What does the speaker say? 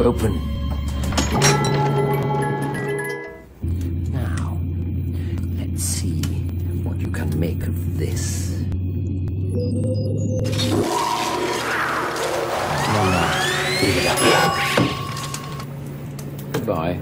Open. Now, let's see what you can make of this. Goodbye.